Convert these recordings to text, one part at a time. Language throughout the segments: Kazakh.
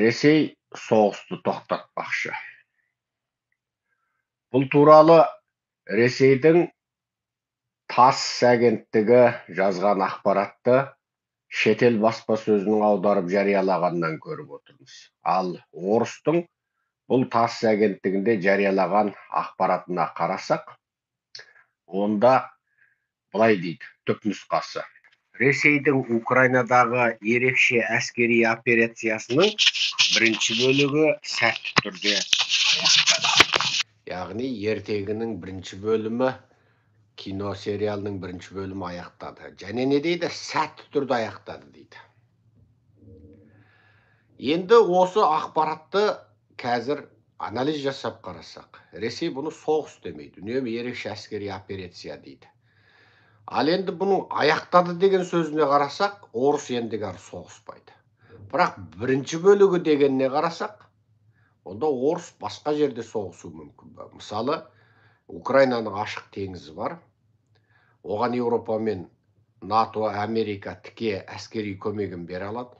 ресей соғысты тоқтатпақшы. Бұл туралы ресейдің тасс агенттігі жазған ақпаратты шетел баспасөзінің аударып жариялағанынан көріп отырмыз. Ал орыстың бұл тасс агенттігінде жариялаған ақпаратына қарасақ онда былай дейді түпнұсқасы. Ресейдің украинадағы ерекше әскери операциясының бірінші бөлігі сәтті түрде. Яғни ертегінің бірінші бөлімі кино сериалының бірінші бөлімі аяқтады. Және не дейді? Сәтті түрде аяқтады дейді. Енді осы ақпаратты қазір анализ жасап қарасақ ресей бұны соғыс демейді. Үнемі ерекше әскери операция дейді. Ал енді бұның аяқтады деген сөзіне қарасақ орыс ендігі соғыспайды. Бірақ бірінші бөлігі дегеніне қарасақ онда орыс басқа жерде соғысуы мүмкін ба? Мысалы украинаның ашық теңізі бар. Оған еуропа мен нато америка тіке әскери көмегін бере алады.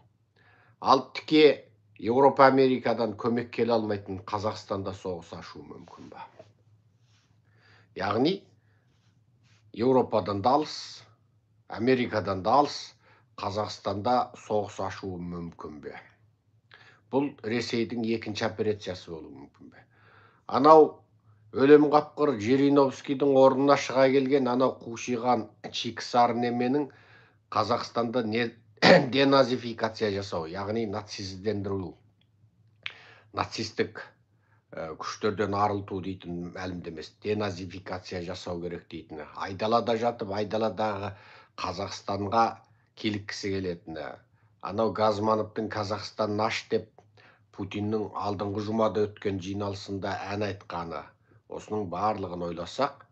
Ал тіке еуропа америкадан көмек келе алмайтын қазақстанда соғыс ашуы мүмкін ба? Яғни еуропадан да алыс америкадан да алыс қазақстанда соғыс ашуы мүмкін бе? Бұл ресейдің екінші операциясы болуы мүмкін бе? Анау өлім қапқыр жириновскийдің орнына шыға келген анау қушиған чиксар неменің қазақстанда не, деназификация жасау яғни нацисттендіру нацистік күштерден арылту дейтін мәлімдемесі деназификация жасау керек дейтіні айдалада жатып айдаладағы қазақстанға келіккісі келетіні анау газмановтың қазақстан наш деп путиннің алдыңғы жұмада өткен жиналысында ән айтқаны. Осының барлығын ойласақ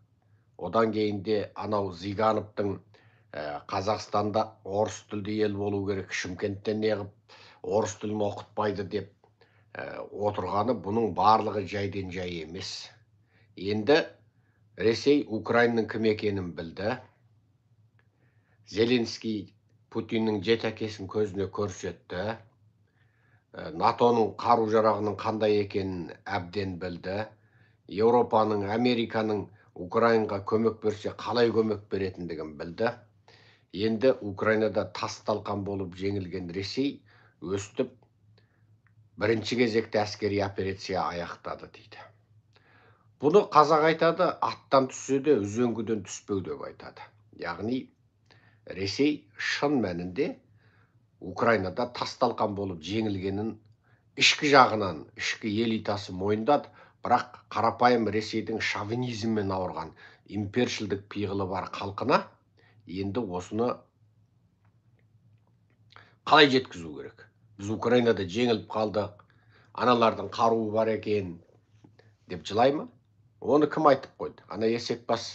одан кейін де анау зигановтың ә, қазақстанда орыс тілді ел болу керек шымкенттен неғып орыс тілін оқытпайды деп отырғаны бұның барлығы жайден жай емес. Енді ресей украинаның кім екенін білді. Зеленский путиннің жет әкесін көзіне көрсетті. Ә, натоның қару жарағының қандай екенін әбден білді. Еуропаның американың украинға көмек берсе қалай көмек беретіндігін білді. Енді украинада тас талқан болып жеңілген ресей өстіп бірінші кезекте әскери операция аяқтады дейді. Бұны қазақ айтады аттан түссе де үзеңгіден түспеу деп айтады. Яғни ресей шын мәнінде украинада тас талқан болып жеңілгенін ішкі жағынан ішкі элитасы мойындады. Бірақ қарапайым ресейдің шовинизммен ауырған импершілдік пиғылы бар халқына енді осыны қалай жеткізу керек? Біз украинада жеңіліп қалдық аналардың қаруы бар екен деп жылай ма оны кім айтып қойды ана есекбас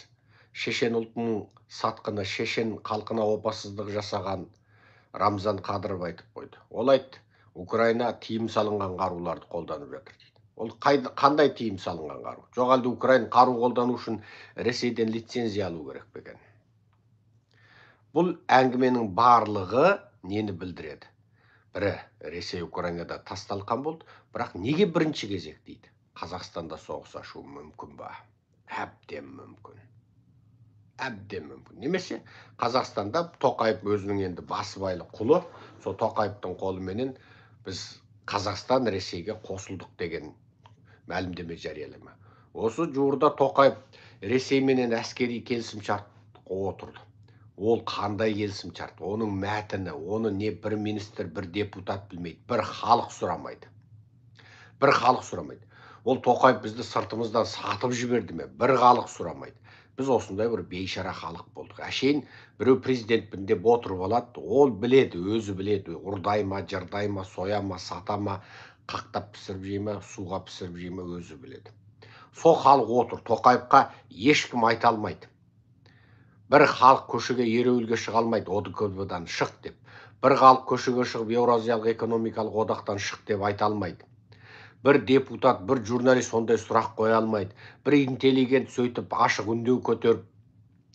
шешен ұлтының сатқыны шешен халқына опасыздық жасаған рамзан қадыров айтып қойды ол айтты украина тыйым салынған қаруларды қолданып жатыр дейді ол қандай тыйым салынған қару жоқ әлде украина қару қолдану үшін ресейден лицензия алу керек пе екен бұл әңгіменің барлығы нені білдіреді бірі ресей украинада тасталқан болды бірақ неге бірінші кезек дейді? Қазақстанда соғыс ашу мүмкін ба? Әбден мүмкін. Әбден мүмкін. Немесе қазақстанда тоқаев өзінің енді басыбайлы құлы сол тоқаевтың қолыменен біз қазақстан ресейге қосылдық деген мәлімдеме жариялама. Осы жуырда тоқаев ресейменен әскери келісімшарт отырды. Ол қандай келісімшарт? Оның мәтіні оны не бір министр бір депутат білмейді бір халық сұрамайды. Бір халық сұрамайды. Ол тоқаев бізді сыртымыздан сатып жіберді ме? Бір халық сұрамайды. Біз осындай бір бейшара халық болдық. Әшейін біреу президентпін деп отырып алады ол біледі өзі біледі. Ұрдай ма жырдай ма соя ма сата ма қақтап пісіріп жей ма суға пісіріп жей ма өзі біледі. Сол халық отыр. Тоқаевқа ешкім айта алмайды. Бір халық көшеге ереуілге шыға алмайды одкб дан шық деп. Бір халық көшеге шығып еуразиялық экономикалық одақтан шық деп айта алмайды. Бір депутат бір журналист ондай сұрақ қоя алмайды. Бір интеллигент сөйтіп ашық үндеу көтеріп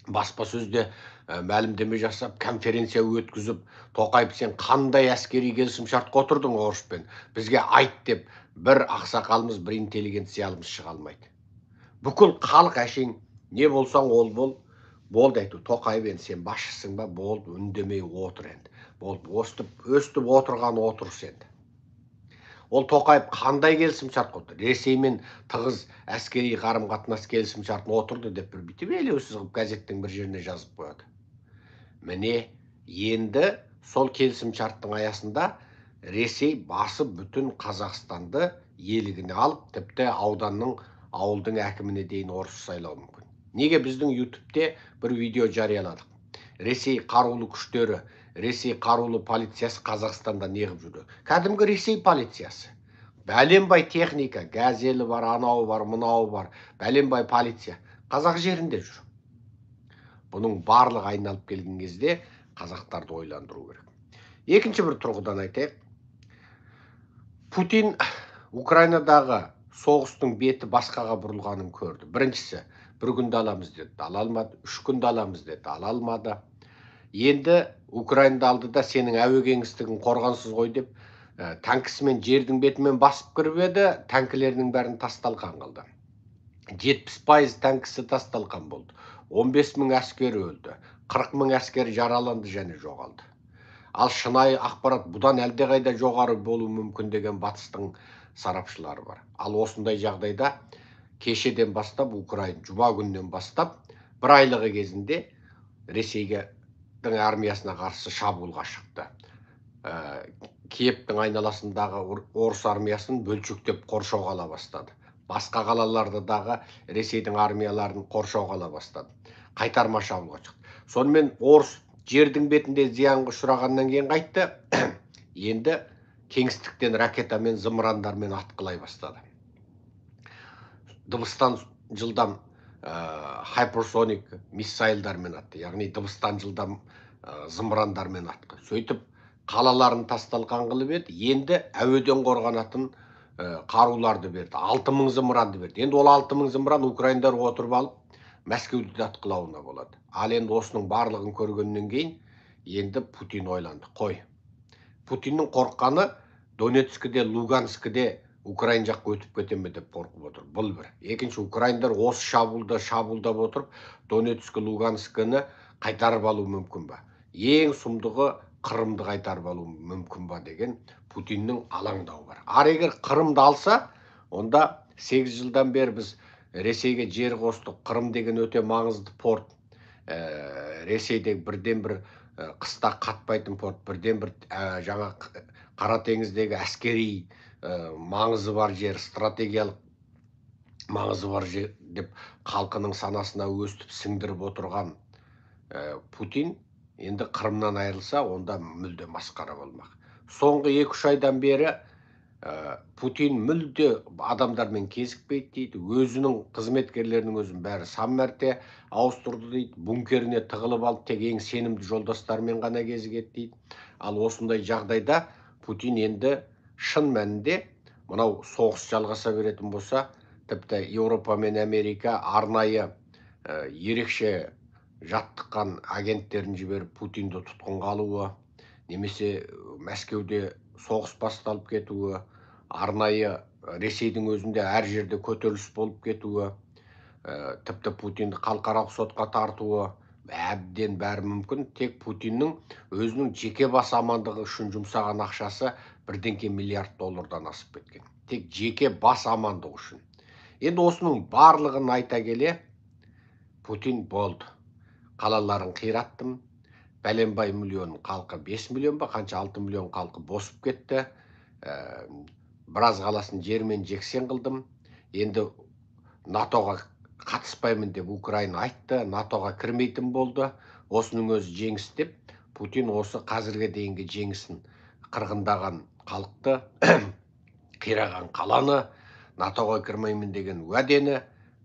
баспасөзде мәлімдеме жасап конференция өткізіп тоқаев сен қандай әскери келісімшартқа отырдың орыспен бізге айт деп бір ақсақалымыз бір интеллигенциялымыз шыға алмайды. Бүкіл халық әшейін не болсаң ол бол болды әйтеуір тоқаев енді сен басшысың ба? Болды үндемей отыр енді. Болды өстіп өстіп отырған отырыс енді. Ол тоқаев қандай келісімшартқа отырды ресеймен тығыз әскери қарым қатынас келісімшартына отырды деп бір бүйтіп елеусіз қылып газеттің бір жеріне жазып қояды міне енді сол келісімшарттың аясында ресей басы бүтін қазақстанды иелігіне алып тіпті ауданның ауылдың әкіміне дейін орыс сайлауы мүмкін. Неге біздің ютубте бір видео жарияладық? Ресей қарулы күштері ресей қарулы полициясы қазақстанда неғып жүрді? Кәдімгі ресей полициясы. Бәленбай техника газелі бар анауы бар мынауы бар. Бәленбай полиция қазақ жерінде жүр. Бұның барлығы айналып келген кезде қазақтарды ойландыру керек. Екінші бір тұрғыдан айтайық. Путин украинадағы соғыстың беті басқаға бұрылғанын көрді. Біріншісі бір күнде аламыз деді ала алмады үш күнде аламыз деді ала алмады енді украинды алды да сенің әуе кеңістігін қорғансыз ғой деп ә, танкісімен жердің бетімен басып кіріп еді танкілерінің бәрін тасталқан қылды жетпіс пайыз танкісі тасталқан болды 15 мың әскері өлді 40 мың әскері жараланды және жоғалды ал шынайы ақпарат бұдан әлдеқайда жоғары болуы мүмкін деген батыстың сарапшылары бар ал осындай жағдайда кешеден бастап украин жұма күнінен бастап бір айлығы кезінде ресейге армиясына қарсы шабуылға шықты. Ә, киевтің айналасындағы орыс армиясын бөлшектеп қоршауға ала бастады. Басқа қалаларды дағы ресейдің армияларын қоршауға ала бастады. Қайтарма шабуылға шықты. Сонымен орыс жердің бетінде зиянға ұшырағаннан кейін қайтты. Енді кеңістіктен ракетамен зымырандармен атқылай бастады. Дыбыстан жылдам ә, хайперсоник миссайлдармен атты яғни дыбыстан жылдам ә, зымырандармен атты. Сөйтіп қалаларын тасталқан қылып еді. Енді әуеден қорғанатын ә, қаруларды берді. Алты мың зымыранды берді енді ол алты мың зымыран украиндар отырып алып мәскеуді атқылауына болады. Ал енді осының барлығын көргеннен кейін енді путин ойланды. Қой. Путиннің қорыққаны донецкіде луганскіде украин жаққа өтіп кете ме деп қорқып отыр бұл бір екінші украиндар осы шабуылда шабуылдап отырып донецк луганскіні қайтарып алу мүмкін ба ең сұмдығы қырымды қайтарып алу мүмкін ба деген путиннің алаңдауы бар ал егер қырымды алса онда сегіз жылдан бері біз ресейге жер қостық қырым деген өте маңызды порт ә, ресейдегі бірден бір қыста қатпайтын порт бірден бір ә, жаңа қара теңіздегі әскери ә, маңызы бар жер стратегиялық маңызы бар жер деп халқының санасына өстіп сіңдіріп отырған ә, путин енді қырымнан айырылса онда мүлде масқара болмақ. Соңғы екі үш айдан бері ә, путин мүлде адамдармен кезікпейді дейді өзінің қызметкерлерінің өзін бәрі сан мәрте ауыстырды дейді бункеріне тығылып алып тек ең сенімді жолдастарымен ғана кезігеді дейді. Ал осындай жағдайда путин енді шын мәнінде мынау соғыс жалғаса беретін болса тіпті еуропа мен америка арнайы ә, ерекше жаттыққан агенттерін жіберіп путинді тұтқынға алуы немесе мәскеуде соғыс басталып кетуі арнайы ресейдің өзінде әр жерде көтеріліс болып кетуі ә, тіпті путинді халықаралық сотқа тартуы әбден бәрі мүмкін. Тек путиннің өзінің жеке бас амандығы үшін жұмсаған ақшасы бірдеңке миллиард доллардан асып кеткен. Тек жеке бас амандық үшін. Енді осының барлығын айта келе путин болды. Қалаларын қираттым. Бәленбай миллион халқы 5 миллион ба қанша 6 миллион халқы босып кетті. Ә, біраз қаласын жермен жексен қылдым. Енді натоға қатыспаймын деп украина айтты натоға кірмейтін болды. Осының өзі жеңіс деп путин осы қазірге дейінгі жеңісін қырғындаған халықты қираған қаланы натоға кірмеймін деген уәдені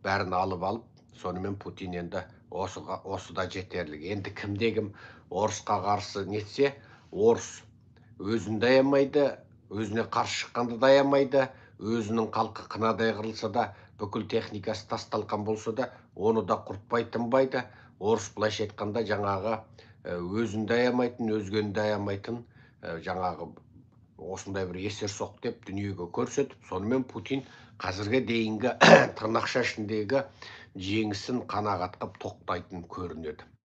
бәрін алып алып сонымен путин енді осыға, осы да жетерлік. Енді кімде кім орысқа қарсы нетсе орыс өзін аямайды өзіне қарсы шыққанды аямайды өзінің халқы қынадай қырылса да бүкіл техникасы тасталқан болса да оны да құртпай тынбайды. Орыс былайша айтқанда жаңағы өзін де аямайтын өзгені де аямайтын жаңағы осындай бір есерсоқ деп дүниеге көрсетіп сонымен путин қазірге дейінгі тырнақша ішіндегі жеңісін қанағат қылып тоқтайтын көрінеді.